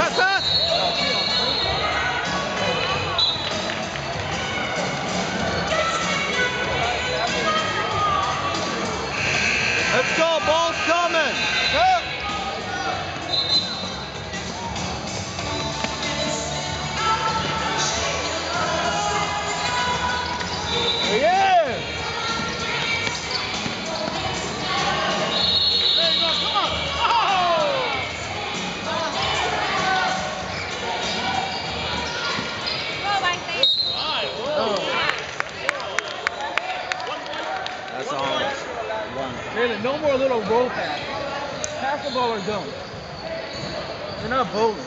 Pass, pass, No more little roll pass. Pass the ball or don't. You're not bowling.